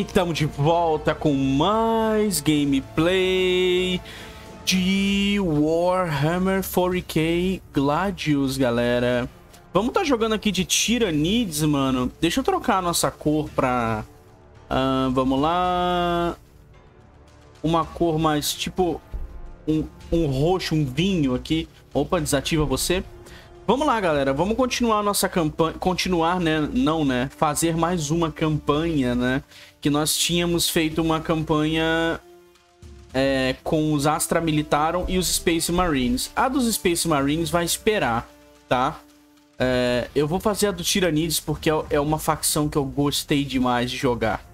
Estamos de volta com mais gameplay de Warhammer 40k Gladius, galera. Vamos estar tá jogando aqui de Tyranids, mano. Deixa eu trocar a nossa cor pra... Uh, vamos lá... Uma cor mais tipo... Um, um roxo, um vinho aqui. Opa, desativa você. Vamos lá, galera. Vamos continuar nossa campanha. Continuar, né? Não, né? Fazer mais uma campanha, né? Que nós tínhamos feito uma campanha é, com os Astra Militarum e os Space Marines. A dos Space Marines vai esperar, tá? É, eu vou fazer a do Tiranides porque é, é uma facção que eu gostei demais de jogar.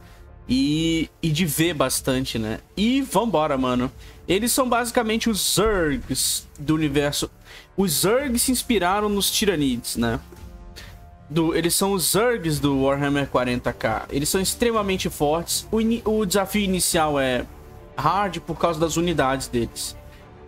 E, e de ver bastante, né? E vambora, mano. Eles são basicamente os Zergs do universo os Zergs se inspiraram nos Tiranids, né? Do, eles são os Zergs do Warhammer 40k. Eles são extremamente fortes. O, o, desafio inicial é hard por causa das unidades deles.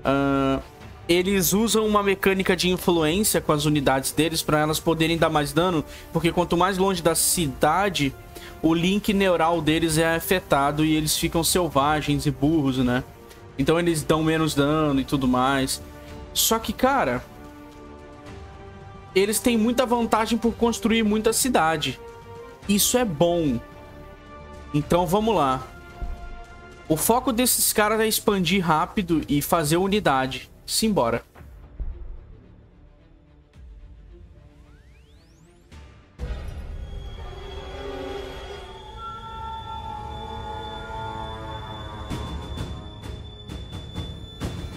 Uh, eles usam uma mecânica de influência com as unidades deles para elas poderem dar mais dano, porque quanto mais longe da cidade, o link neural deles é afetado e eles ficam selvagens e burros, né? Então eles dão menos dano e tudo mais. Só que, cara, eles têm muita vantagem por construir muita cidade. Isso é bom. Então vamos lá. O foco desses caras é expandir rápido e fazer unidade. Simbora.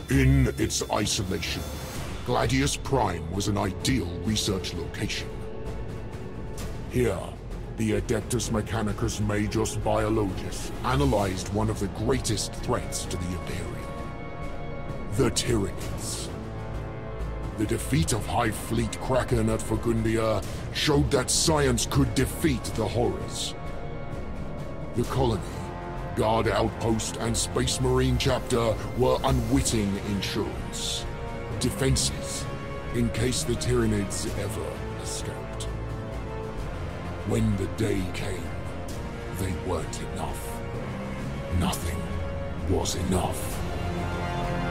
In its isolation, Gladius Prime was an ideal research location. Here, the Adeptus Mechanicus Majus Biologus analyzed one of the greatest threats to the Imperium. The Tyranids. The defeat of High Fleet Kraken at Fagundia showed that science could defeat the horrors. The colony Guard Outpost and Space Marine Chapter were unwitting insurance. Defenses, in case the Tyranids ever escaped. When the day came, they weren't enough. Nothing was enough.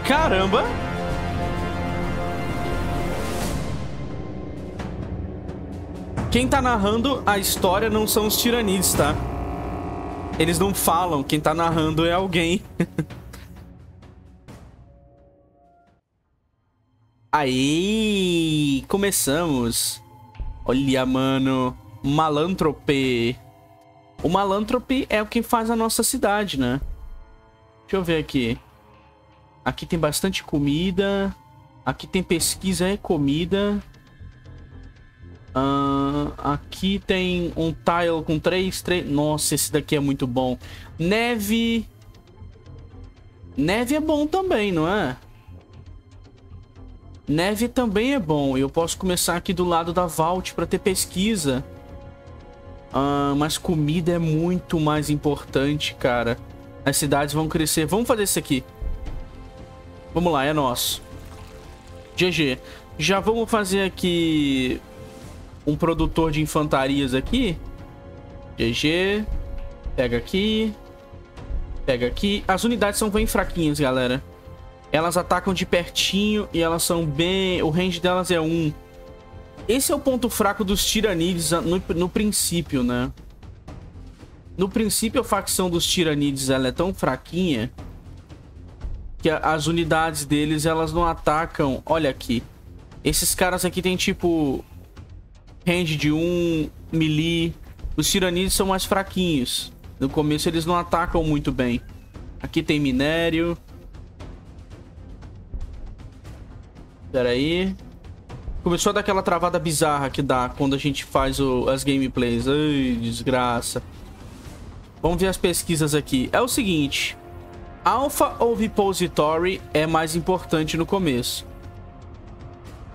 Caramba! Quem tá narrando a história não são os tiranides, tá? Eles não falam, quem tá narrando é alguém. Aí, começamos. Olha, mano, Malantrope. O Malantrope é o que faz a nossa cidade, né? Deixa eu ver aqui. Aqui tem bastante comida. Aqui tem pesquisa e comida. Uh, aqui tem um tile com três, três... Nossa, esse daqui é muito bom. Neve... Neve é bom também, não é? Neve também é bom. Eu posso começar aqui do lado da Vault para ter pesquisa. Uh, mas comida é muito mais importante, cara. As cidades vão crescer. Vamos fazer isso aqui. Vamos lá, é nosso. GG. Já vamos fazer aqui um produtor de infantarias aqui. GG. Pega aqui. Pega aqui. As unidades são bem fraquinhas, galera. Elas atacam de pertinho e elas são bem... O range delas é 1. Esse é o ponto fraco dos tiranides no, no princípio, né? No princípio, a facção dos tiranides ela é tão fraquinha que as unidades deles elas não atacam. Olha aqui. Esses caras aqui tem tipo range de 1 melee. Os tiranides são mais fraquinhos. No começo eles não atacam muito bem. Aqui tem minério. Pera aí. Começou a dar aquela travada bizarra que dá quando a gente faz o, as gameplays. Ai, desgraça. Vamos ver as pesquisas aqui. É o seguinte. Alpha ou Repository é mais importante no começo.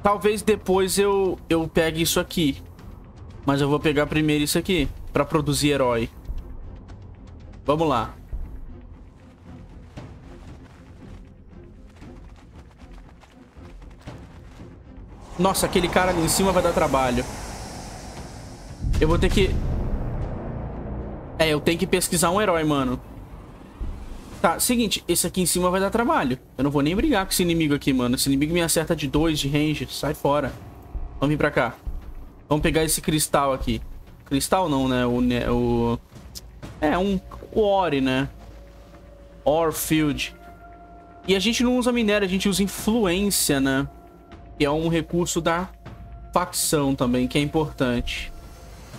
Talvez depois eu, eu pegue isso aqui. Mas eu vou pegar primeiro isso aqui. Pra produzir herói. Vamos lá. Nossa, aquele cara ali em cima vai dar trabalho. Eu vou ter que... É, eu tenho que pesquisar um herói, mano. Tá, seguinte, esse aqui em cima vai dar trabalho. Eu não vou nem brigar com esse inimigo aqui, mano. Esse inimigo me acerta de 2 de range. Sai fora. Vamos vir pra cá. Vamos pegar esse cristal aqui. Cristal não, né? O... o é, um... O Ori, né? Orfield. E a gente não usa minério, a gente usa influência, né? É um recurso da facção também, que é importante.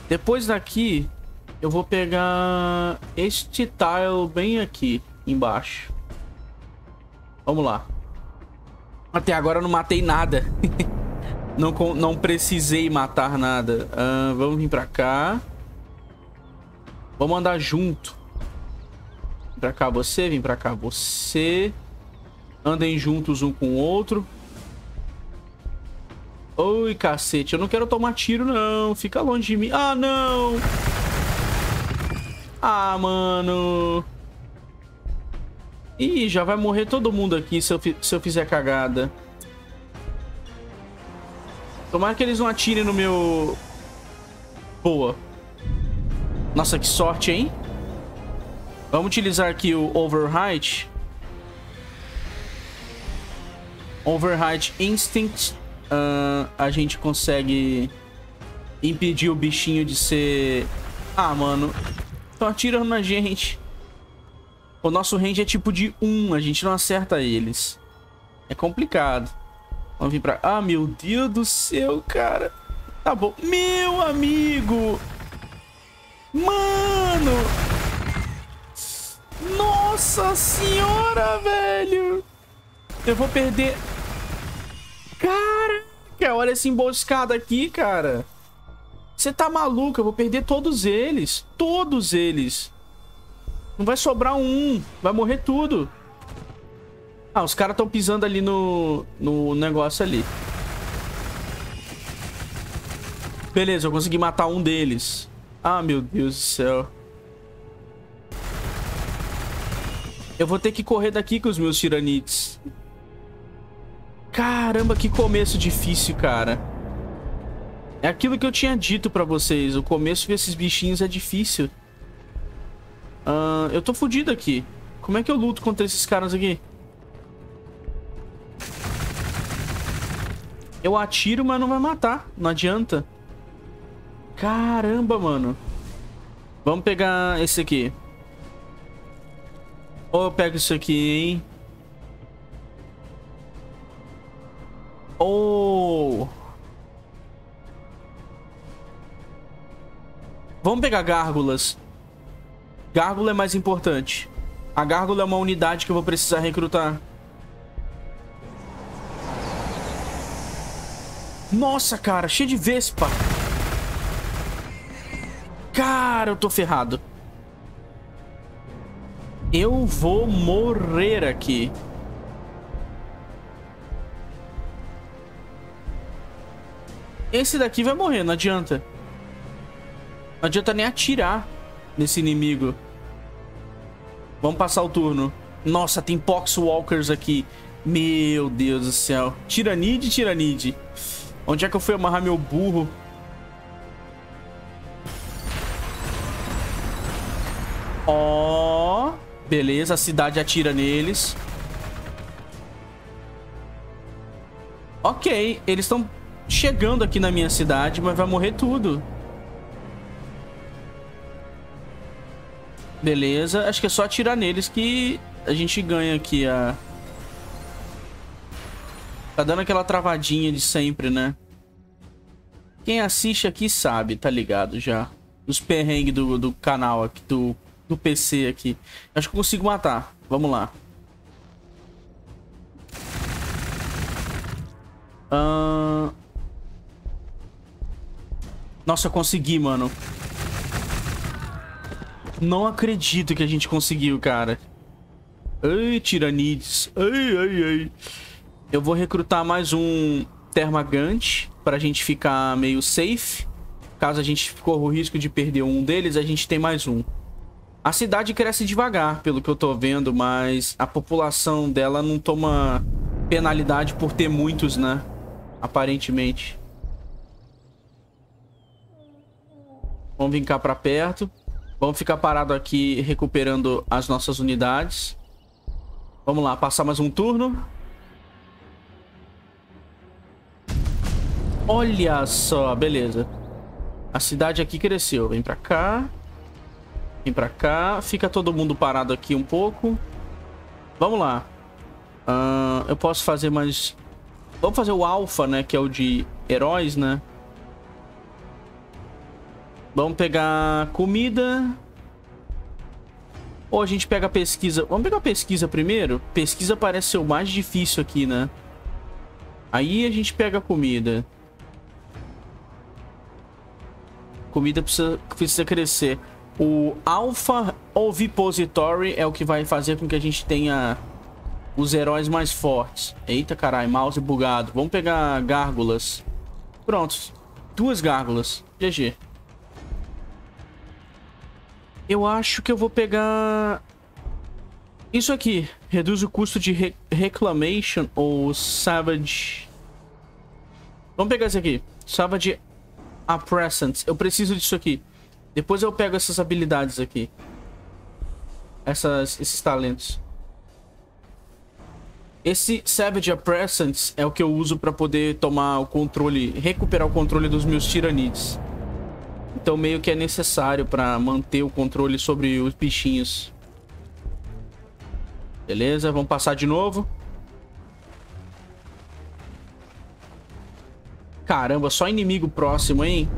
Depois daqui, eu vou pegar este tile bem aqui embaixo. Vamos lá. Até agora eu não matei nada. não, não precisei matar nada. Uh, vamos vir pra cá. Vamos andar junto. Vem pra cá você, vem pra cá você. Andem juntos um com o outro. Oi, cacete. Eu não quero tomar tiro, não. Fica longe de mim. Ah, não. Ah, mano. Ih, já vai morrer todo mundo aqui se eu, se eu fizer cagada. Tomara que eles não atirem no meu... Boa. Nossa, que sorte, hein? Vamos utilizar aqui o Overheight. Overheight Instinct. Uh, a gente consegue impedir o bichinho de ser... Ah, mano. Estão atirando na gente. O nosso range é tipo de 1, a gente não acerta eles. É complicado. Vamos vir pra... Ah, meu Deus do céu, cara. Tá bom. Meu amigo! Mano! Nossa senhora, velho! Eu vou perder... Caraca, olha essa emboscada aqui, cara. Você tá maluco? Eu vou perder todos eles. Todos eles. Não vai sobrar um. Vai morrer tudo. Ah, os caras estão pisando ali no, no negócio ali. Beleza, eu consegui matar um deles. Ah, meu Deus do céu. Eu vou ter que correr daqui com os meus tiranites. Caramba, que começo difícil, cara. É aquilo que eu tinha dito pra vocês. O começo desses bichinhos é difícil. Uh, eu tô fudido aqui. Como é que eu luto contra esses caras aqui? Eu atiro, mas não vai matar. Não adianta. Caramba, mano. Vamos pegar esse aqui. Ou eu pego isso aqui, hein? Oh. Vamos pegar gárgulas. Gárgula é mais importante. A gárgula é uma unidade que eu vou precisar recrutar. Nossa, cara, cheio de vespa. Cara, eu tô ferrado. Eu vou morrer aqui. Esse daqui vai morrer, não adianta. Não adianta nem atirar nesse inimigo. Vamos passar o turno. Nossa, tem Poxwalkers aqui. Meu Deus do céu. Tiranide, Tiranide. Onde é que eu fui amarrar meu burro? Ó. Oh, beleza, a cidade atira neles. Ok, eles estão chegando aqui na minha cidade, mas vai morrer tudo. Beleza, acho que é só atirar neles que a gente ganha aqui a... Tá dando aquela travadinha de sempre, né? Quem assiste aqui sabe, tá ligado já. Os perrengues do, do canal aqui, do, do PC aqui. Acho que consigo matar. Vamos lá. Uh... Nossa, eu consegui, mano. Não acredito que a gente conseguiu, cara. Ai, tiranides. Ai, ai, ai. Eu vou recrutar mais um Termagant pra gente ficar meio safe. Caso a gente corra o risco de perder um deles, a gente tem mais um. A cidade cresce devagar, pelo que eu tô vendo, mas a população dela não toma penalidade por ter muitos, né? Aparentemente. Vamos vir cá pra perto. Vamos ficar parado aqui recuperando as nossas unidades. Vamos lá, passar mais um turno. Olha só, beleza. A cidade aqui cresceu. Vem pra cá. Vem pra cá. Fica todo mundo parado aqui um pouco. Vamos lá. Uh, eu posso fazer mais... Vamos fazer o alfa, né? Que é o de heróis, né? Vamos pegar comida. Ou a gente pega pesquisa. Vamos pegar pesquisa primeiro? Pesquisa parece ser o mais difícil aqui, né? Aí a gente pega comida. Comida precisa, precisa crescer. O Alpha Ovipository é o que vai fazer com que a gente tenha os heróis mais fortes. Eita, caralho, mouse bugado. Vamos pegar gárgulas. Prontos. Duas gárgulas. GG. Eu acho que eu vou pegar... Isso aqui. Reduz o custo de re Reclamation ou Savage... Vamos pegar esse aqui. Savage Appressant. Eu preciso disso aqui. Depois eu pego essas habilidades aqui. Essas, esses talentos. Esse Savage Appressant é o que eu uso para poder tomar o controle, recuperar o controle dos meus tiranides. Então meio que é necessário para manter o controle sobre os bichinhos. Beleza, vamos passar de novo. Caramba, só inimigo próximo, hein?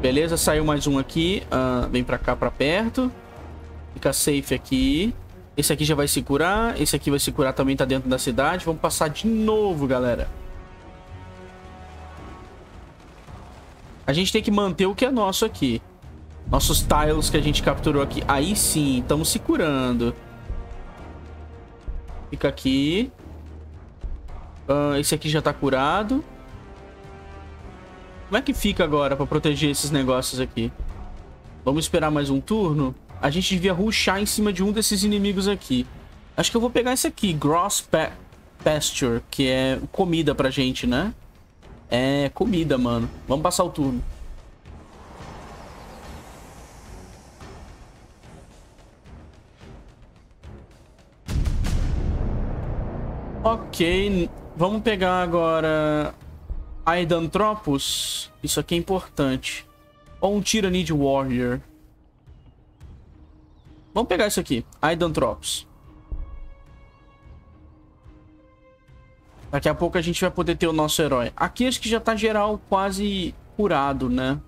Beleza, saiu mais um aqui. Uh, vem pra cá, pra perto. Fica safe aqui. Esse aqui já vai se curar. Esse aqui vai se curar também, tá dentro da cidade. Vamos passar de novo, galera. A gente tem que manter o que é nosso aqui. Nossos tiles que a gente capturou aqui. Aí sim, estamos se curando. Fica aqui. Uh, esse aqui já tá curado. Como é que fica agora pra proteger esses negócios aqui? Vamos esperar mais um turno? A gente devia rushar em cima de um desses inimigos aqui. Acho que eu vou pegar esse aqui, Gross pa Pasture, que é comida pra gente, né? É comida, mano. Vamos passar o turno. Ok, vamos pegar agora Aidanthropus. Isso aqui é importante. Ou um Tyrannid Warrior. Vamos pegar isso aqui, Aidanthropus. Daqui a pouco a gente vai poder ter o nosso herói. Aqui acho que já tá geral quase curado, né?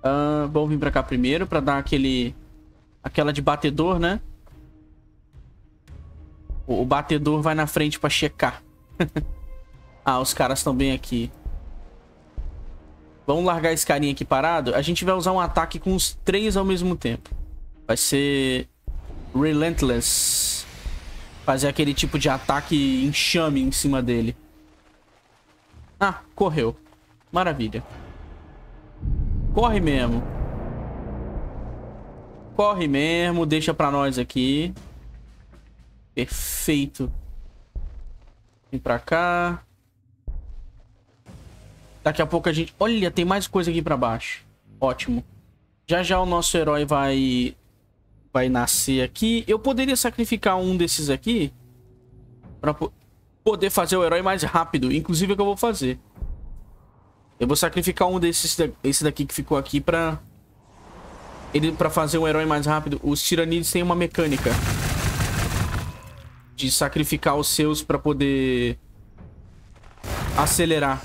Uh, vamos vir pra cá primeiro pra dar aquele... Aquela de batedor, né? O, o batedor vai na frente pra checar. ah, os caras estão bem aqui. Vamos largar esse carinha aqui parado. A gente vai usar um ataque com os três ao mesmo tempo. Vai ser... Relentless fazer aquele tipo de ataque enxame em cima dele. Ah, correu. Maravilha. Corre mesmo. Corre mesmo, deixa pra nós aqui. Perfeito. Vem pra cá. Daqui a pouco a gente... Olha, tem mais coisa aqui pra baixo. Ótimo. Já já o nosso herói vai vai nascer aqui. Eu poderia sacrificar um desses aqui para poder fazer o herói mais rápido. Inclusive é o que eu vou fazer. Eu vou sacrificar um desses, esse daqui que ficou aqui pra... Ele, pra fazer um herói mais rápido. Os tiranides têm uma mecânica. De sacrificar os seus pra poder... Acelerar.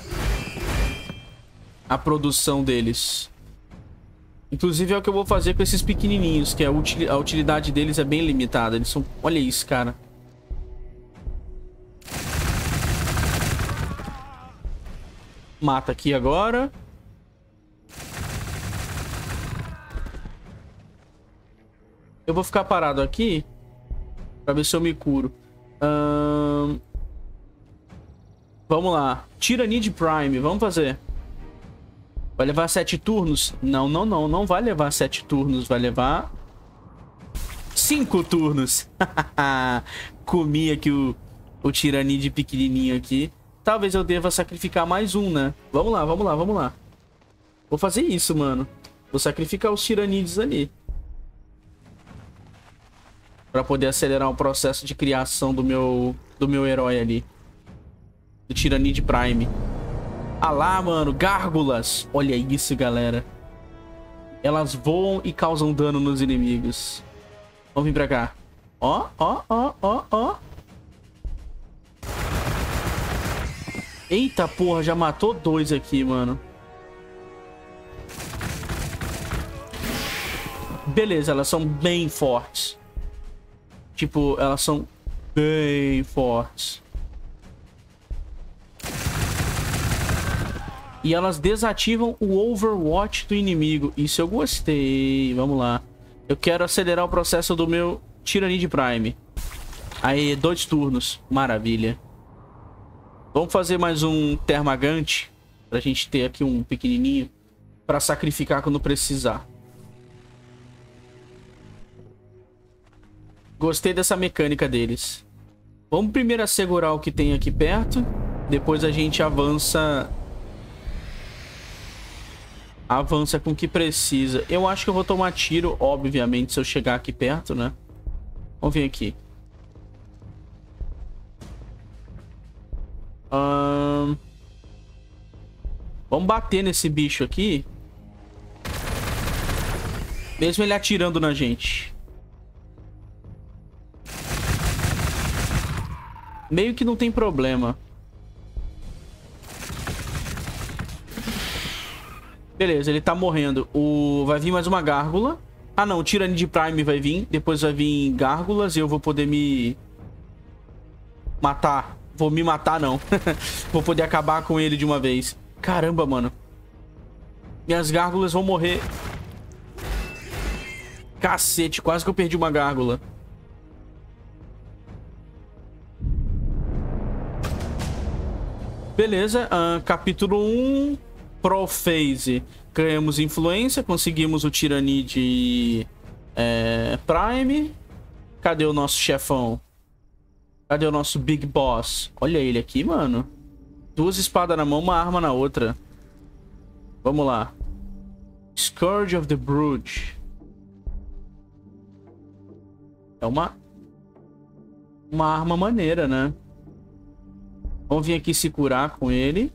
A produção deles. Inclusive é o que eu vou fazer com esses pequenininhos, que a, util a utilidade deles é bem limitada. Eles são... Olha isso, cara. Mata aqui agora. Eu vou ficar parado aqui pra ver se eu me curo. Vamos lá. Tyranid Prime, vamos fazer. Vai levar sete turnos? Não, não, não. Não vai levar sete turnos. Vai levar... Cinco turnos. Comi aqui o, o tiranide pequenininho aqui. Talvez eu deva sacrificar mais um, né? Vamos lá, vamos lá, vamos lá. Vou fazer isso, mano. Vou sacrificar os tiranides ali. Pra poder acelerar o processo de criação do meu, do meu herói ali. Do Tiranide Prime. Ah lá, mano. Gárgulas. Olha isso, galera. Elas voam e causam dano nos inimigos. Vamos vir pra cá. Ó, ó, ó, ó, ó. Eita porra, já matou dois aqui, mano. Beleza, elas são bem fortes. Tipo, elas são bem fortes. E elas desativam o Overwatch do inimigo. Isso eu gostei. Vamos lá. Eu quero acelerar o processo do meu Tyranid Prime. Aí, dois turnos. Maravilha. Vamos fazer mais um Termagante. Pra gente ter aqui um pequenininho. Pra sacrificar quando precisar. Gostei dessa mecânica deles. Vamos primeiro assegurar o que tem aqui perto. Depois a gente avança... Avança com o que precisa. Eu acho que eu vou tomar tiro, obviamente, se eu chegar aqui perto, né? Vamos vir aqui. Vamos bater nesse bicho aqui. Mesmo ele atirando na gente. Meio que não tem problema. Beleza, ele tá morrendo. O... Vai vir mais uma gárgula. Ah, não. O de Prime vai vir. Depois vai vir gárgulas e eu vou poder me... Matar. Vou me matar, não. vou poder acabar com ele de uma vez. Caramba, mano. Minhas gárgulas vão morrer. Cacete, quase que eu perdi uma gárgula. Beleza, uh, capítulo 1, Pro Phase. Ganhamos influência, conseguimos o Tiranide é, Prime. Cadê o nosso chefão? Cadê o nosso Big Boss? Olha ele aqui, mano. Duas espadas na mão, uma arma na outra. Vamos lá. Scourge of the Brood. É uma... Uma arma maneira, né? Vamos vir aqui se curar com ele.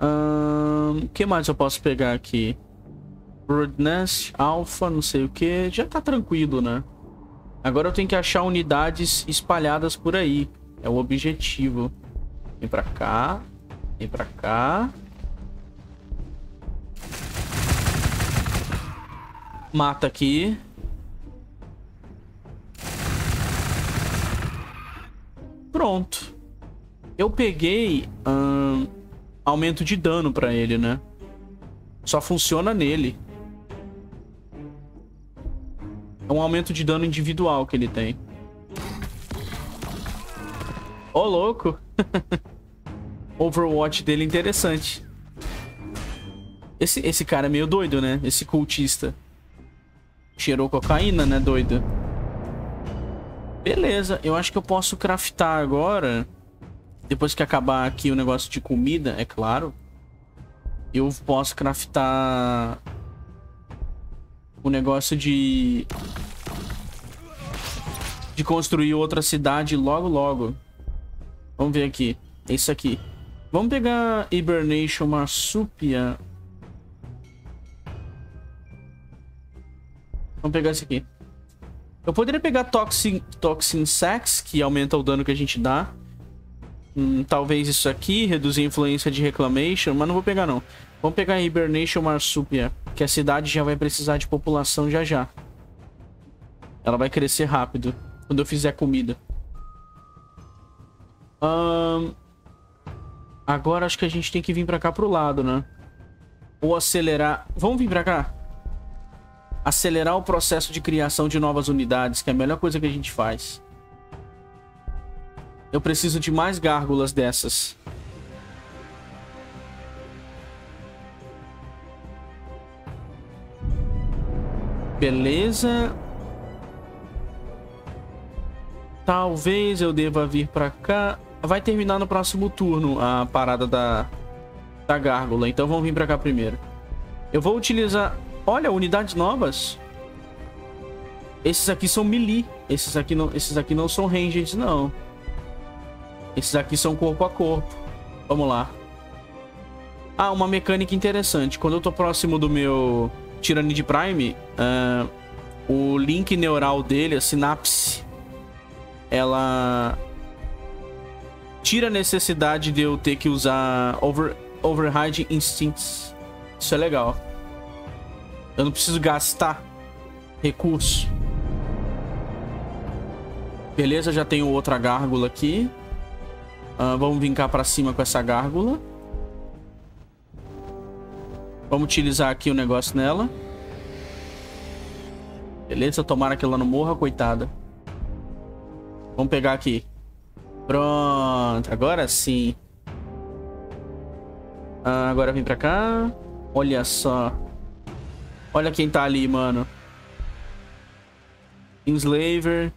O um, que mais eu posso pegar aqui? Broodness, Alpha, não sei o que. Já tá tranquilo, né? Agora eu tenho que achar unidades espalhadas por aí. É o objetivo. Vem pra cá. Vem pra cá. Mata aqui. Pronto. Eu peguei hum, aumento de dano pra ele, né? Só funciona nele. É um aumento de dano individual que ele tem. Ô, oh, louco. Overwatch dele é interessante. Esse, esse cara é meio doido, né? Esse cultista. Cheirou cocaína, né, doido? Beleza, eu acho que eu posso craftar agora. Depois que acabar aqui o negócio de comida, é claro. Eu posso craftar... O negócio de... De construir outra cidade logo, logo. Vamos ver aqui. É isso aqui. Vamos pegar Hibernation Marsupia. Vamos pegar esse aqui. Eu poderia pegar Toxin, Toxin Sax, que aumenta o dano que a gente dá. Hum, talvez isso aqui, reduzir a influência de Reclamation, mas não vou pegar não. Vamos pegar Hibernation Marsupia, que a cidade já vai precisar de população já já. Ela vai crescer rápido, quando eu fizer comida. Um, agora acho que a gente tem que vir pra cá pro lado, né? Ou acelerar... Vamos vir pra cá? acelerar o processo de criação de novas unidades, que é a melhor coisa que a gente faz. Eu preciso de mais gárgulas dessas. Beleza. Talvez eu deva vir pra cá. Vai terminar no próximo turno a parada da, da gárgula. Então vamos vir pra cá primeiro. Eu vou utilizar... Olha, unidades novas. Esses aqui são melee. Esses aqui não, esses aqui não são ranged, não. Esses aqui são corpo a corpo. Vamos lá. Ah, uma mecânica interessante. Quando eu tô próximo do meu Tyranid Prime, uh, o link neural dele, a sinapse, ela tira a necessidade de eu ter que usar over, Override Instincts. Isso é legal. Eu não preciso gastar recurso. Beleza, já tenho outra gárgula aqui. Uh, vamos vir cá pra cima com essa gárgula. Vamos utilizar aqui o negócio nela. Beleza, tomara que ela não morra, coitada. Vamos pegar aqui. Pronto, agora sim. Ah, agora vem pra cá. Olha só. Olha quem tá ali, mano. Enslaver.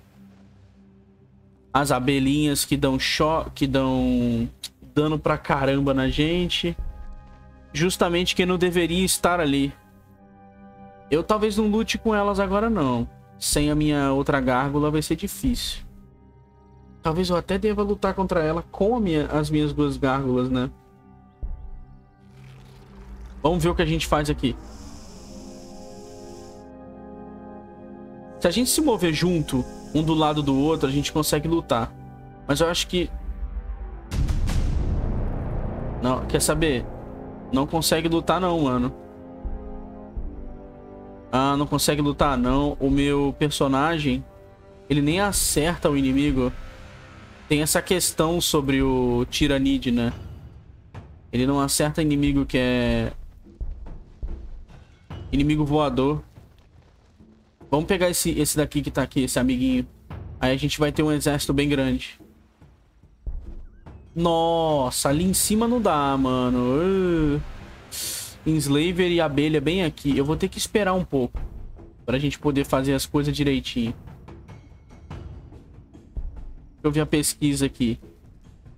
As abelhinhas que dão choque, que dão dano pra caramba na gente justamente quem não deveria estar ali. Eu talvez não lute com elas agora não. Sem a minha outra gárgula vai ser difícil. Talvez eu até deva lutar contra ela com minha, as minhas duas gárgulas, né? Vamos ver o que a gente faz aqui. Se a gente se mover junto, um do lado do outro, a gente consegue lutar. Mas eu acho que... Não, quer saber? Não consegue lutar não, mano. Ah, não consegue lutar não. O meu personagem, ele nem acerta o inimigo. Tem essa questão sobre o Tiranid, né? Ele não acerta inimigo que é... Inimigo voador. Vamos pegar esse, esse daqui que tá aqui, esse amiguinho. Aí a gente vai ter um exército bem grande. Nossa, ali em cima não dá, mano. Uh. Enslaver e abelha bem aqui. Eu vou ter que esperar um pouco. Pra gente poder fazer as coisas direitinho. Deixa eu ver a pesquisa aqui.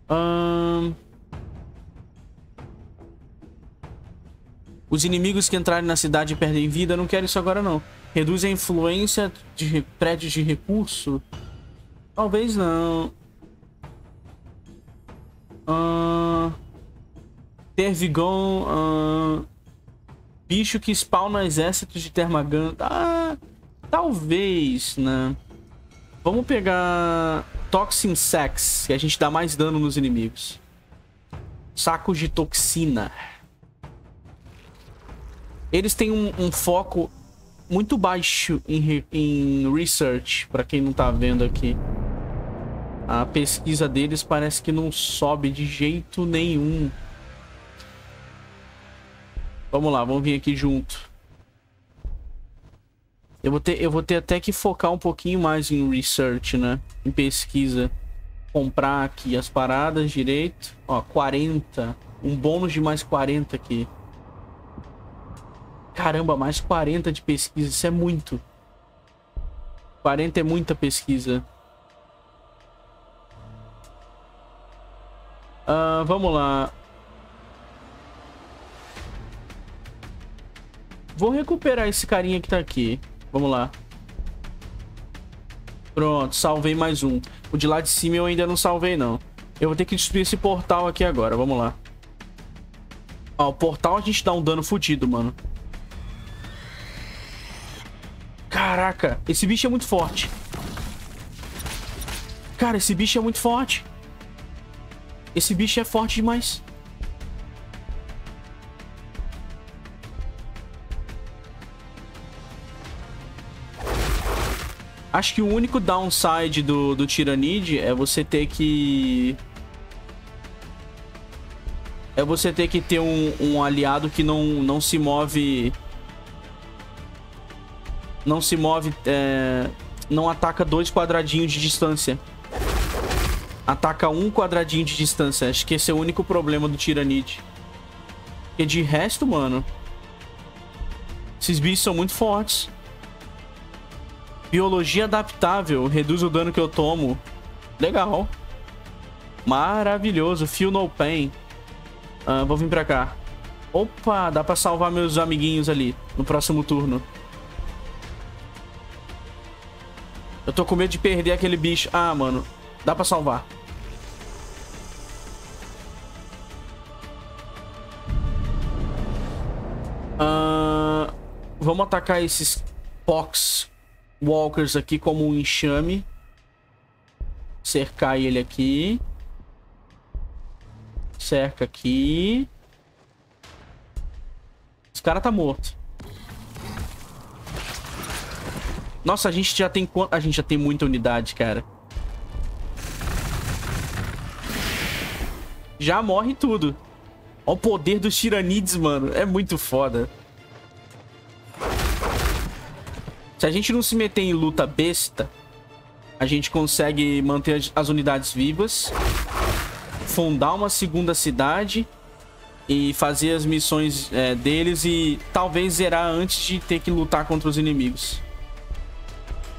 Hum... Os inimigos que entrarem na cidade perdem vida. Eu não quero isso agora, não. Reduz a influência de prédios de recurso? Talvez não. Uh, Tervigon. Uh, bicho que spawna exércitos de Termagant. Ah, talvez, né? Vamos pegar Toxin Sex, que a gente dá mais dano nos inimigos. Sacos de toxina. Eles têm um, um foco muito baixo em, em research, para quem não tá vendo aqui. A pesquisa deles parece que não sobe de jeito nenhum. Vamos lá, vamos vir aqui junto. Eu vou ter, eu vou ter até que focar um pouquinho mais em research, né? Em pesquisa. Comprar aqui as paradas direito. Ó, 40. Um bônus de mais 40 aqui. Caramba, mais 40 de pesquisa. Isso é muito. 40 é muita pesquisa. Uh, vamos lá. Vou recuperar esse carinha que tá aqui. Vamos lá. Pronto, salvei mais um. O de lá de cima eu ainda não salvei, não. Eu vou ter que destruir esse portal aqui agora. Vamos lá. Ó, o portal a gente dá um dano fodido, mano. Caraca, esse bicho é muito forte. Cara, esse bicho é muito forte. Esse bicho é forte demais. Acho que o único downside do, do Tyranid é você ter que... É você ter que ter um, um aliado que não, não se move... Não se move... É, não ataca dois quadradinhos de distância ataca um quadradinho de distância. Acho que esse é o único problema do Tiranite. Porque de resto, mano... Esses bichos são muito fortes. Biologia adaptável. Reduz o dano que eu tomo. Legal. Maravilhoso. Feel no pain. Uh, vou vir pra cá. Opa, dá pra salvar meus amiguinhos ali no próximo turno. Eu tô com medo de perder aquele bicho. Ah, mano, dá pra salvar. Uh, vamos atacar esses Pox Walkers aqui como um enxame. Cercar ele aqui. Cerca aqui. Esse cara tá morto. Nossa, a gente já tem A gente já tem muita unidade, cara. Já morre tudo. Olha o poder dos tiranides, mano. É muito foda. Se a gente não se meter em luta besta, a gente consegue manter as unidades vivas, fundar uma segunda cidade e fazer as missões é, deles e talvez zerar antes de ter que lutar contra os inimigos.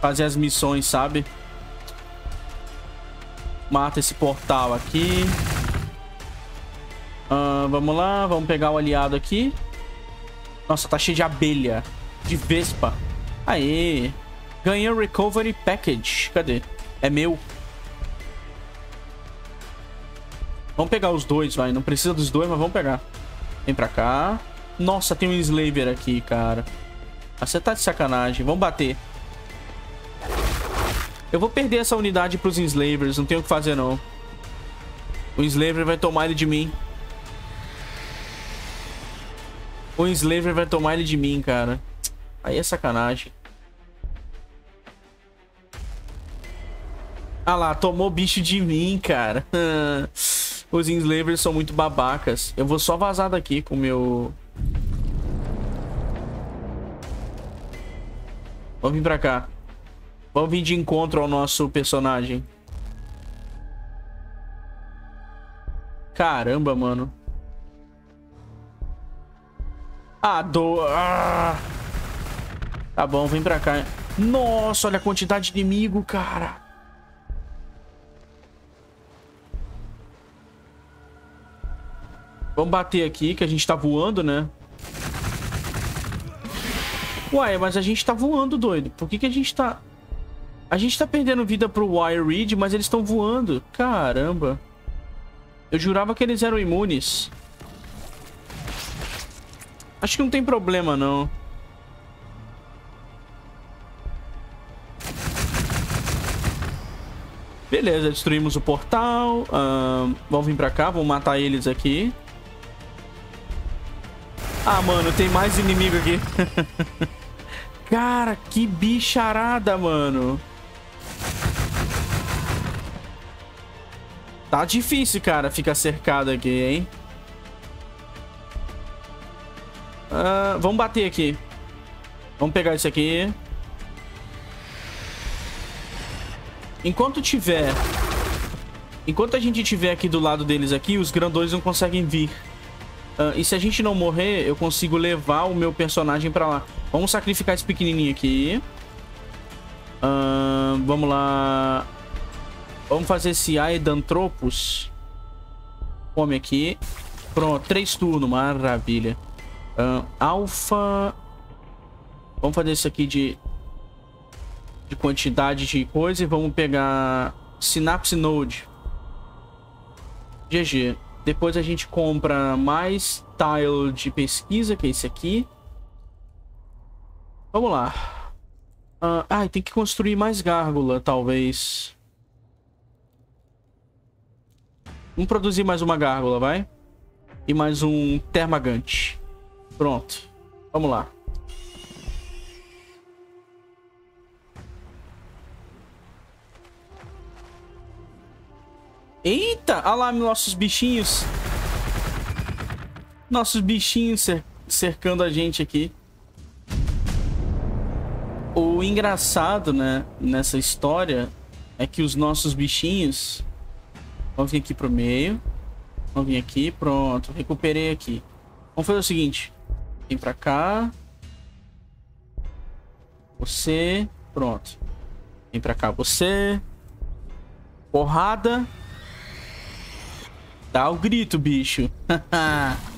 Fazer as missões, sabe? Mata esse portal aqui. Uh, vamos lá, vamos pegar o aliado aqui. Nossa, tá cheio de abelha. De vespa. Aê. Ganhei o Recovery Package. Cadê? É meu. Vamos pegar os dois, vai. Não precisa dos dois, mas vamos pegar. Vem pra cá. Nossa, tem um Slaver aqui, cara. Você tá de sacanagem. Vamos bater. Eu vou perder essa unidade pros Enslavers. Não tenho o que fazer, não. O Enslaver vai tomar ele de mim. O Enslaver vai tomar ele de mim, cara. Aí é sacanagem. Ah lá, tomou bicho de mim, cara. Os Enslavers são muito babacas. Eu vou só vazar daqui com o meu... Vamos vir pra cá. Vamos vir de encontro ao nosso personagem. Caramba, mano. Ah, do... Ah. Tá bom, vem pra cá. Nossa, olha a quantidade de inimigo, cara. Vamos bater aqui, que a gente tá voando, né? Uai, mas a gente tá voando, doido. Por que que a gente tá... A gente tá perdendo vida pro Wire Reed, mas eles estão voando. Caramba. Eu jurava que eles eram imunes. Acho que não tem problema, não. Beleza, destruímos o portal. Uh, vamos vir pra cá, vamos matar eles aqui. Ah, mano, tem mais inimigo aqui. Cara, que bicharada, mano. Tá difícil, cara, ficar cercado aqui, hein? Uh, vamos bater aqui. Vamos pegar isso aqui. Enquanto tiver... Enquanto a gente tiver aqui do lado deles aqui, os grandões não conseguem vir. Uh, e se a gente não morrer, eu consigo levar o meu personagem pra lá. Vamos sacrificar esse pequenininho aqui. Uh, vamos lá. Vamos fazer esse Aedanthropus. Come aqui. Pronto, três turnos, maravilha. Uh, alfa. Vamos fazer isso aqui de, de quantidade de coisa e vamos pegar Synapse Node. GG. Depois a gente compra mais tile de pesquisa, que é esse aqui. Vamos lá. Ah, tem que construir mais gárgula, talvez. Vamos produzir mais uma gárgula, vai? E mais um termagante. Pronto. Vamos lá. Eita! Olha lá nossos bichinhos. Nossos bichinhos cercando a gente aqui. O engraçado, né, nessa história é que os nossos bichinhos... Vamos vir aqui pro meio. Vamos vir aqui, pronto. Recuperei aqui. Vamos fazer o seguinte. Vem pra cá. Você. Pronto. Vem pra cá você. Porrada. Dá o grito, bicho.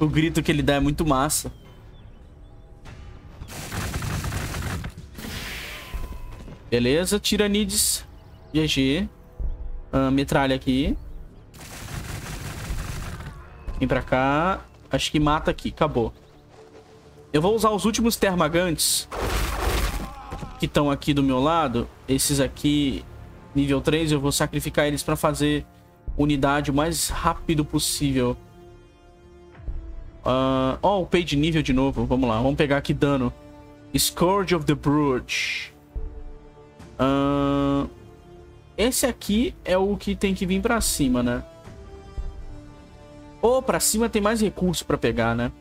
O grito que ele dá é muito massa. Beleza, Tiranides. GG. Uh, metralha aqui. Vem pra cá. Acho que mata aqui. Acabou. Eu vou usar os últimos termagantes que estão aqui do meu lado. Esses aqui, nível 3, eu vou sacrificar eles pra fazer unidade o mais rápido possível. Uh, ó, oh, de nível de novo. Vamos lá, vamos pegar aqui dano. Scourge of the Brood. Uh, esse aqui é o que tem que vir pra cima, né? Ou oh, pra cima tem mais recurso pra pegar, né?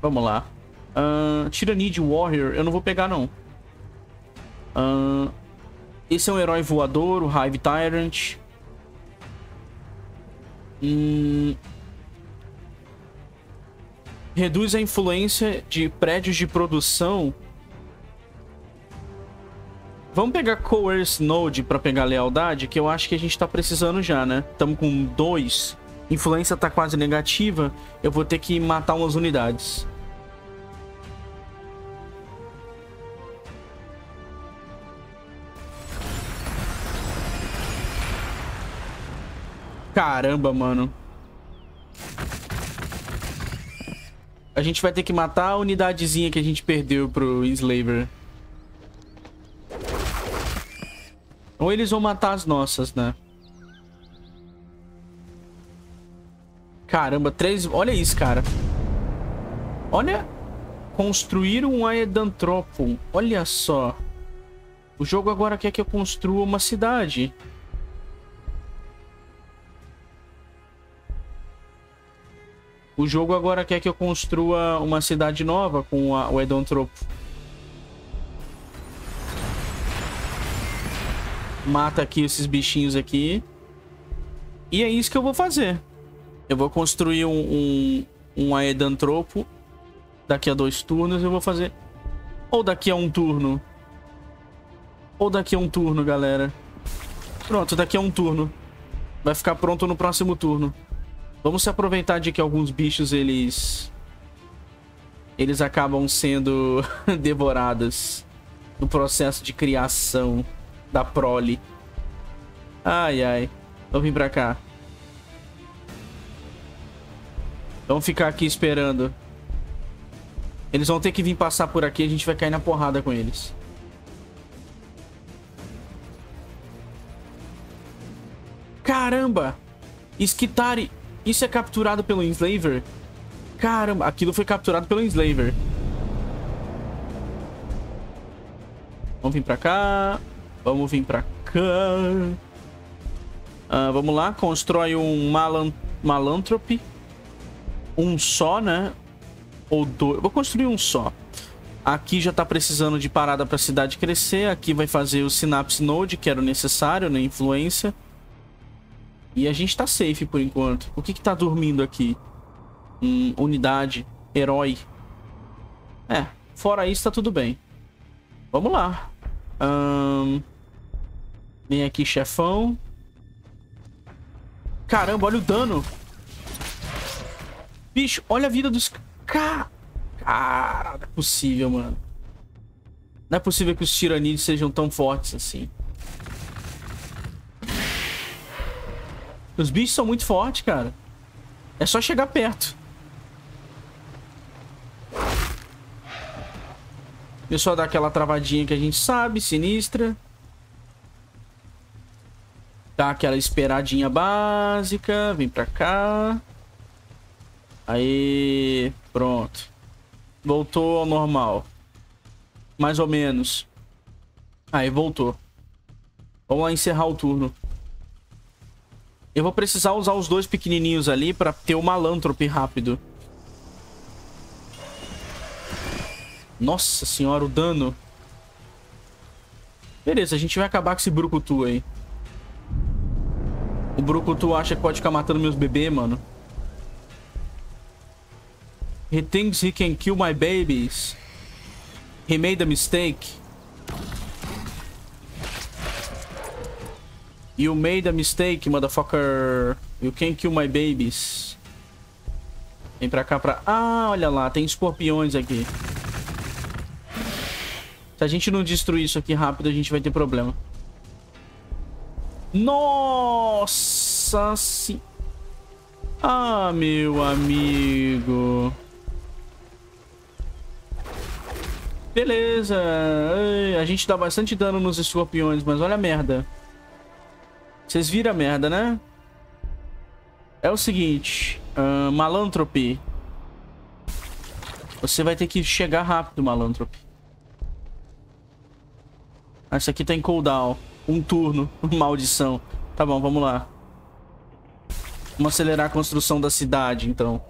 Vamos lá. Uh, Warrior, eu não vou pegar, não. Uh, esse é um herói voador, o Hive Tyrant. Hum, reduz a influência de prédios de produção. Vamos pegar Coerce Node para pegar lealdade, que eu acho que a gente tá precisando já, né? Estamos com dois. Influência tá quase negativa. Eu vou ter que matar umas unidades. Caramba, mano. A gente vai ter que matar a unidadezinha que a gente perdeu pro Enslaver. Ou eles vão matar as nossas, né? Caramba, três... Olha isso, cara. Olha... Construir um Aedantropo. Olha só. O jogo agora quer que eu construa uma cidade. O jogo agora quer que eu construa uma cidade nova com a, o Edontropo. Mata aqui esses bichinhos aqui. E é isso que eu vou fazer. Eu vou construir um, um, um Aedantropo. Daqui a dois turnos eu vou fazer... Ou daqui a um turno. Ou daqui a um turno, galera. Pronto, daqui a um turno. Vai ficar pronto no próximo turno. Vamos se aproveitar de que alguns bichos, eles... Eles acabam sendo devorados no processo de criação da prole. Ai, ai. Vamos vir pra cá. Vamos ficar aqui esperando. Eles vão ter que vir passar por aqui, a gente vai cair na porrada com eles. Caramba! Skitari isso é capturado pelo Enslaver? Caramba, aquilo foi capturado pelo Enslaver. Vamos vir pra cá. Vamos vir pra cá. Uh, vamos lá, constrói um malan Malanthrope. Um só, né? Ou dois. Vou construir um só. Aqui já tá precisando de parada pra cidade crescer. Aqui vai fazer o Synapse Node, que era o necessário, né? Influência. E a gente tá safe por enquanto. O que que tá dormindo aqui? Hum, unidade. Herói. É, fora isso tá tudo bem. Vamos lá. Um... Vem aqui, chefão. Caramba, olha o dano. Bicho, olha a vida dos... Cara, não é possível, mano. Não é possível que os tiranídeos sejam tão fortes assim. Os bichos são muito fortes, cara. É só chegar perto. Deixa eu dar aquela travadinha que a gente sabe, sinistra. Dá aquela esperadinha básica. Vem pra cá. Aí, pronto. Voltou ao normal. Mais ou menos. Aí, voltou. Vamos lá encerrar o turno. Eu vou precisar usar os dois pequenininhos ali pra ter o Malantrope rápido. Nossa senhora, o dano. Beleza, a gente vai acabar com esse Brucutu aí. O Brucutu acha que pode ficar matando meus bebês, mano. He thinks he can kill my babies. He made a mistake. You made a mistake, motherfucker. You can't kill my babies. Vem pra cá, pra... Ah, olha lá, tem escorpiões aqui. Se a gente não destruir isso aqui rápido, a gente vai ter problema. Nossa se... Ah, meu amigo. Beleza. A gente dá bastante dano nos escorpiões, mas olha a merda. Vocês viram a merda, né? É o seguinte. Uh, Malanthropy. Você vai ter que chegar rápido, Malanthropy. Essa aqui tá em cooldown. Um turno. Maldição. Tá bom, vamos lá. Vamos acelerar a construção da cidade, então.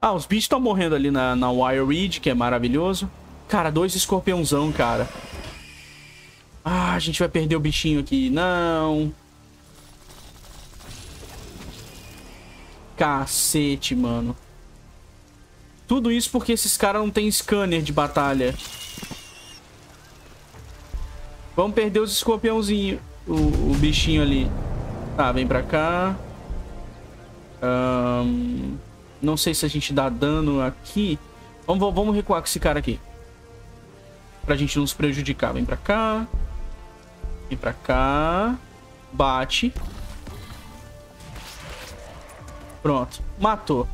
Ah, os bichos estão morrendo ali na, na Wire Ridge, que é maravilhoso. Cara, dois escorpiãozão, cara. Ah, a gente vai perder o bichinho aqui. Não. Cacete, mano. Tudo isso porque esses caras não tem scanner de batalha. Vamos perder os escorpiãozinhos. O, o bichinho ali. Tá, vem pra cá. Um, não sei se a gente dá dano aqui. Vamos, vamos recuar com esse cara aqui. Pra gente não se prejudicar. Vem pra cá. Vem pra cá. Bate. Pronto. Matou.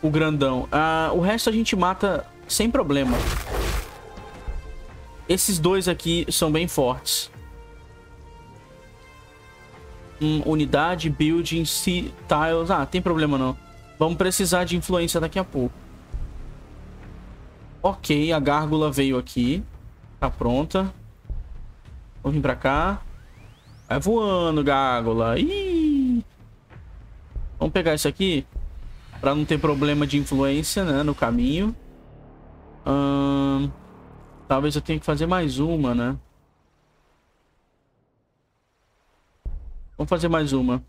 O grandão. Ah, o resto a gente mata sem problema. Esses dois aqui são bem fortes. Hum, unidade, building, tiles. Ah, tem problema não. Vamos precisar de influência daqui a pouco. Ok, a gárgula veio aqui. Tá pronta. Vamos vir pra cá. Vai voando, gárgula. Ih! Vamos pegar isso aqui. Pra não ter problema de influência, né? No caminho. Hum... Talvez eu tenha que fazer mais uma, né? Vamos fazer mais uma.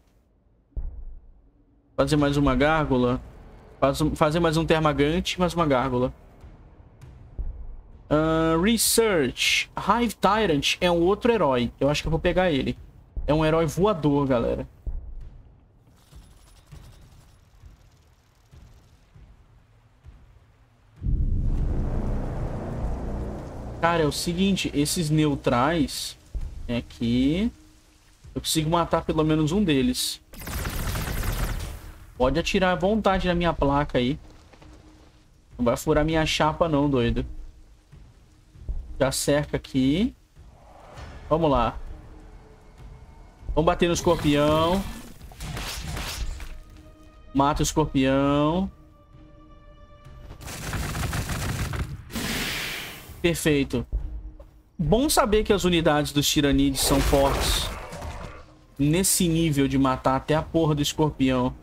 Fazer mais uma gárgula. Faz, fazer mais um termagante, mais uma gárgula. Uh, research. Hive Tyrant é um outro herói. Eu acho que eu vou pegar ele. É um herói voador, galera. Cara, é o seguinte, esses neutrais aqui, eu consigo matar pelo menos um deles. Pode atirar à vontade na minha placa aí. Não vai furar minha chapa não, doido. Já cerca aqui. Vamos lá. Vamos bater no escorpião. Mata o escorpião. Perfeito. Bom saber que as unidades dos tiranides são fortes. Nesse nível de matar até a porra do escorpião.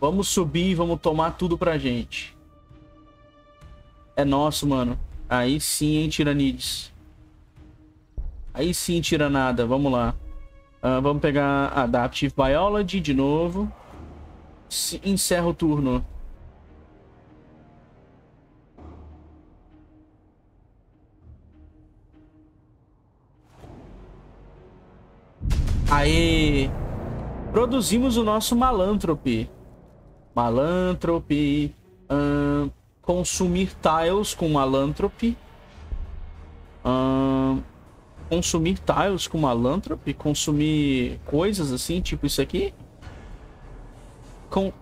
Vamos subir e vamos tomar tudo pra gente. É nosso, mano. Aí sim, hein, Tiranides. Aí sim, Tiranada. Vamos lá. Uh, vamos pegar Adaptive Biology de novo. Encerra o turno. Aê! Produzimos o nosso Malanthropy. Malanthropy. Hum, consumir tiles com Malanthropy. Hum, consumir tiles com Malanthropy. Consumir coisas assim, tipo isso aqui. Com...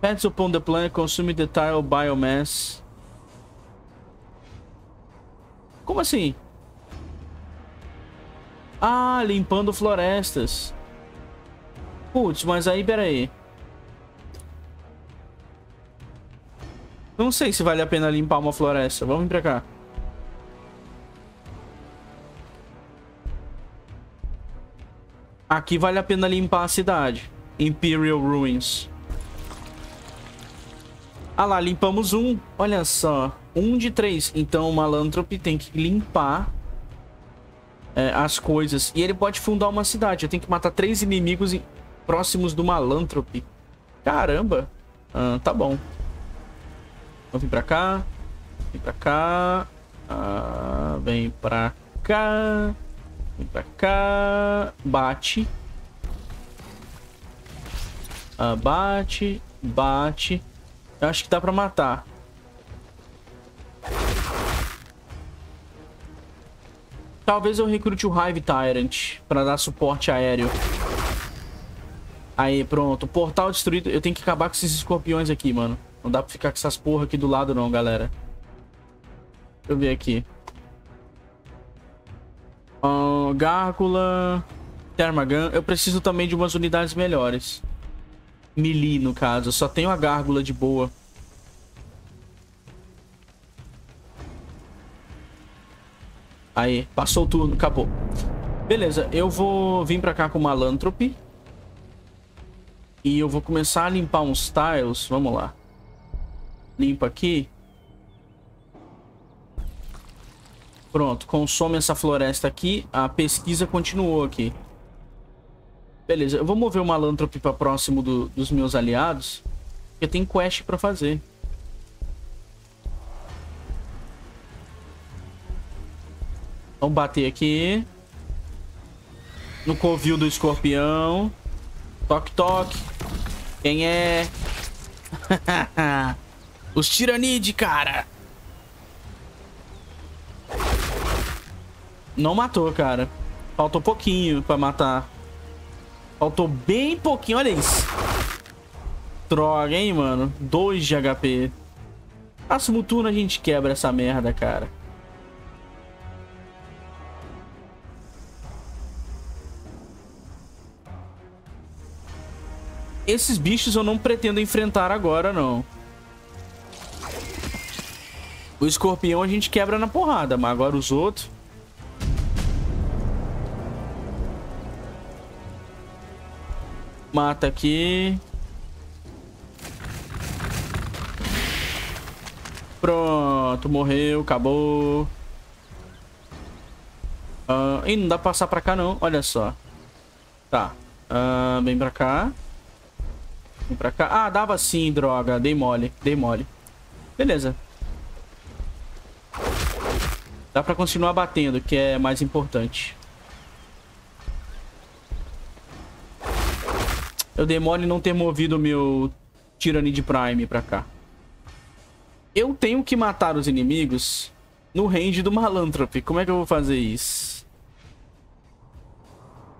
Pets upon the planet consume the tile biomass. Como assim? Ah, limpando florestas. Putz, mas aí, peraí. Não sei se vale a pena limpar uma floresta. Vamos pra cá. Aqui vale a pena limpar a cidade. Imperial Ruins. Ah lá, limpamos um. Olha só. Um de três. Então o Malanthrope tem que limpar é, as coisas. E ele pode fundar uma cidade. Eu tenho que matar três inimigos próximos do Malanthrope. Caramba. Ah, tá bom. Vamos vir pra cá. Vem pra cá. Ah, vem pra cá. Vem pra cá. Bate. Ah, bate, bate. Eu acho que dá pra matar. Talvez eu recrute o Hive Tyrant pra dar suporte aéreo. Aí, pronto. Portal destruído. Eu tenho que acabar com esses escorpiões aqui, mano. Não dá pra ficar com essas porra aqui do lado não, galera. Deixa eu ver aqui. Gárgula. Termagan. Eu preciso também de umas unidades melhores. Melee, no caso. Eu só tenho a Gárgula de boa. Aí, passou o turno, acabou. Beleza, eu vou vir pra cá com uma Lanthropy. E eu vou começar a limpar uns tiles. Vamos lá. Limpa aqui. Pronto, consome essa floresta aqui. A pesquisa continuou aqui. Beleza, eu vou mover uma Lanthropy pra próximo do, dos meus aliados. Porque tem quest pra fazer. Vamos bater aqui. No covil do escorpião. Toque, toque. Quem é? Os tiranide, cara. Não matou, cara. Faltou pouquinho pra matar. Faltou bem pouquinho, olha isso. Droga, hein, mano. 2 de HP. Próximo turno a gente quebra essa merda, cara. Esses bichos eu não pretendo enfrentar agora, não. O escorpião a gente quebra na porrada, mas agora os outros... Mata aqui. Pronto, morreu, acabou. Uh, ih, não dá pra passar pra cá não, olha só. Tá, uh, vem pra cá. Vem pra cá. Ah, dava sim, droga. Dei mole. Dei mole. Beleza. Dá pra continuar batendo, que é mais importante. Eu dei mole não ter movido meu Tyranid Prime pra cá. Eu tenho que matar os inimigos no range do Malanthrope. Como é que eu vou fazer isso?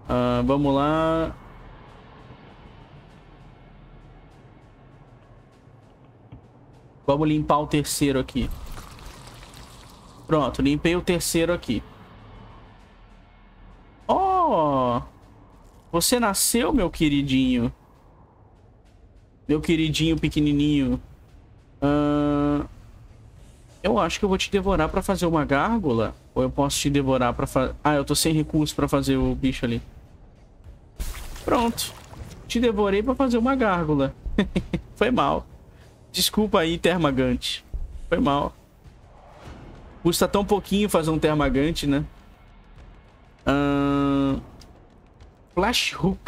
Uh, vamos lá. Vamos limpar o terceiro aqui. Pronto, limpei o terceiro aqui. Oh! Você nasceu, meu queridinho. Meu queridinho pequenininho. Uh, eu acho que eu vou te devorar pra fazer uma gárgula. Ou eu posso te devorar pra fazer... Ah, eu tô sem recurso pra fazer o bicho ali. Pronto. Te devorei pra fazer uma gárgula. Foi mal. Desculpa aí, Termagante. Foi mal. Custa tão pouquinho fazer um Termagante, né? Uh... Flash Hook.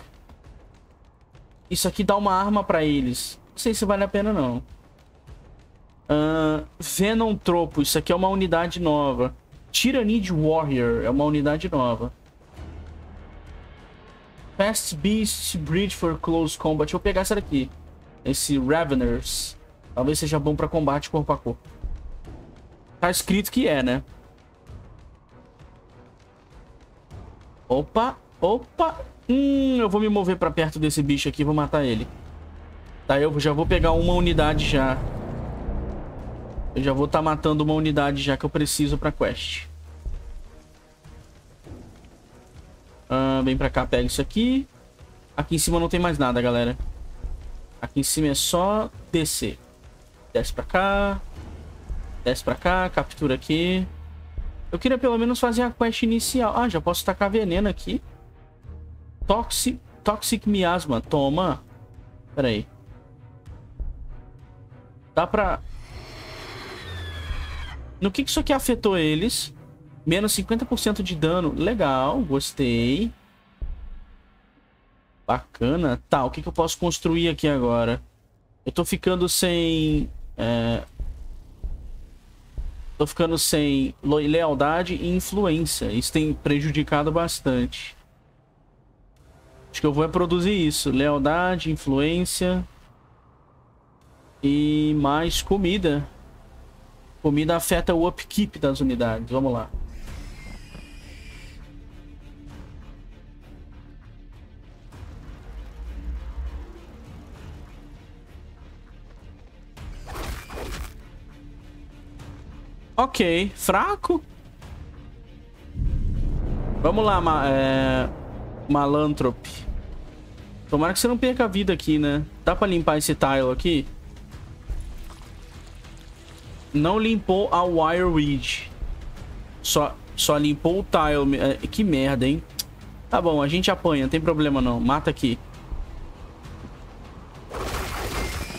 Isso aqui dá uma arma pra eles. Não sei se vale a pena, não. Uh... Venom Tropo. Isso aqui é uma unidade nova. Tyrannid Warrior. É uma unidade nova. Fast Beast Bridge for Close Combat. Vou pegar essa daqui. Esse Raveners. Talvez seja bom pra combate corpo a corpo. Tá escrito que é, né? Opa, opa. Hum, eu vou me mover pra perto desse bicho aqui vou matar ele. Tá, eu já vou pegar uma unidade já. Eu já vou estar tá matando uma unidade já que eu preciso pra quest. Ah, vem pra cá, pega isso aqui. Aqui em cima não tem mais nada, galera. Aqui em cima é só descer. Desce pra cá. Desce pra cá, captura aqui. Eu queria pelo menos fazer a quest inicial. Ah, já posso tacar veneno aqui. Toxic, Toxic Miasma, toma. Pera aí. Dá pra... No que, que isso aqui afetou eles? Menos 50% de dano. Legal, gostei. Bacana. Tá, o que, que eu posso construir aqui agora? Eu tô ficando sem é... Tô ficando sem lealdade e influência. Isso tem prejudicado bastante. Acho que eu vou reproduzir isso. Lealdade, influência. E mais comida. Comida afeta o upkeep das unidades. Vamos lá. Ok, fraco. Vamos lá, ma é... Tomara que você não perca a vida aqui, né? Dá pra limpar esse tile aqui? Não limpou a Wire Ridge. Só, só limpou o tile. É, que merda, hein? Tá bom, a gente apanha, não tem problema não. Mata aqui.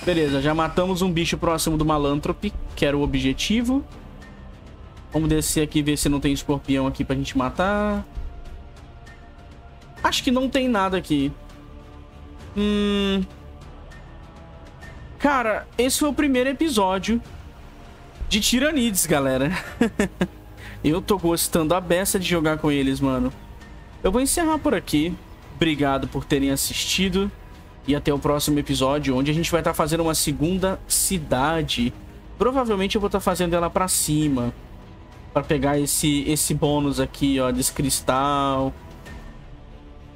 Beleza, já matamos um bicho próximo do Malanthrope, que era o objetivo. Vamos descer aqui e ver se não tem escorpião aqui pra gente matar. Acho que não tem nada aqui. Hum... Cara, esse foi o primeiro episódio de Tiranides, galera. Eu tô gostando a beça de jogar com eles, mano. Eu vou encerrar por aqui. Obrigado por terem assistido. E até o próximo episódio, onde a gente vai estar tá fazendo uma segunda cidade. Provavelmente eu vou estar tá fazendo ela pra cima para pegar esse, esse bônus aqui, ó, desse cristal.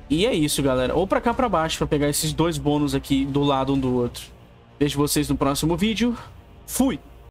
E é isso, galera. Ou para cá para baixo para pegar esses dois bônus aqui do lado um do outro. Vejo vocês no próximo vídeo. Fui!